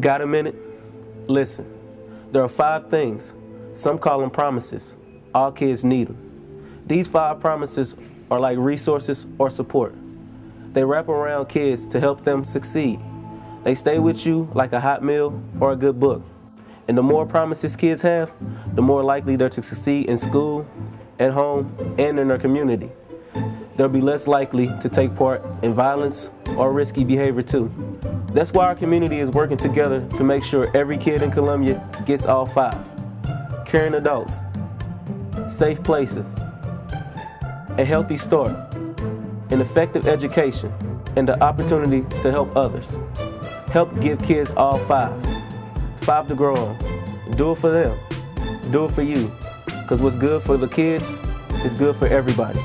Got a minute? Listen, there are five things. Some call them promises. All kids need them. These five promises are like resources or support. They wrap around kids to help them succeed. They stay with you like a hot meal or a good book. And the more promises kids have, the more likely they're to succeed in school, at home, and in their community. They'll be less likely to take part in violence or risky behavior too. That's why our community is working together to make sure every kid in Columbia gets all five. Caring adults, safe places, a healthy start, an effective education, and the opportunity to help others. Help give kids all five. Five to grow on. Do it for them. Do it for you. Because what's good for the kids is good for everybody.